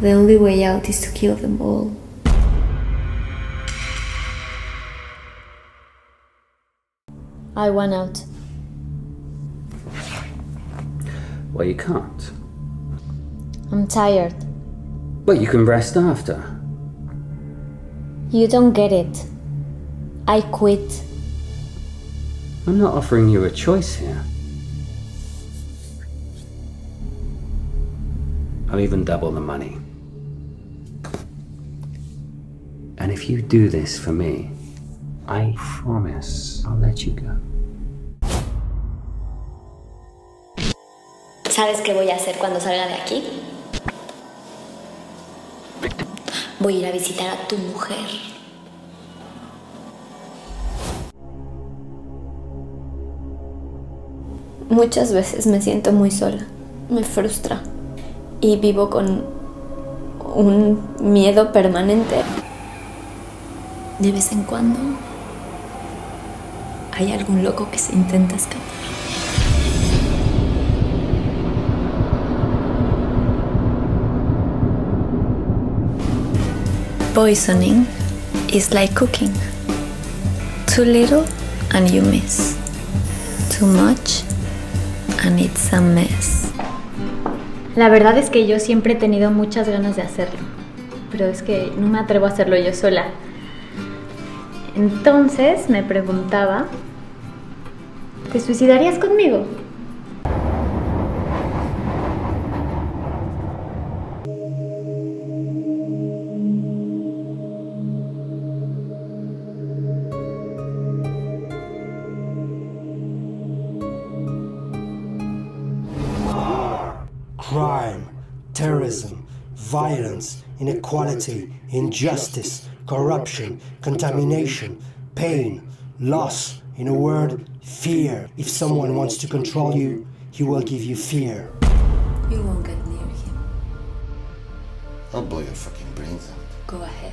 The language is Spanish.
The only way out is to kill them all. I want out. Well, you can't. I'm tired. But you can rest after. You don't get it. I quit. I'm not offering you a choice here. I'll even double the money. If you do this for me, I promise I'll let you go. ¿Sabes qué voy a hacer cuando salga de aquí? Voy a ir a visitar a tu mujer. Muchas veces me siento muy sola, me frustra y vivo con un miedo permanente. De vez en cuando hay algún loco que se intenta escapar. Poisoning is like cooking. Too little and you miss. Too much and it's a mess. La verdad es que yo siempre he tenido muchas ganas de hacerlo, pero es que no me atrevo a hacerlo yo sola. Entonces me preguntaba, ¿te suicidarías conmigo? crime, terrorism, violence, inequality, injustice, corruption, contamination, pain, loss. In a word, fear. If someone wants to control you, he will give you fear. You won't get near him. I'll blow your fucking brains out. Go ahead.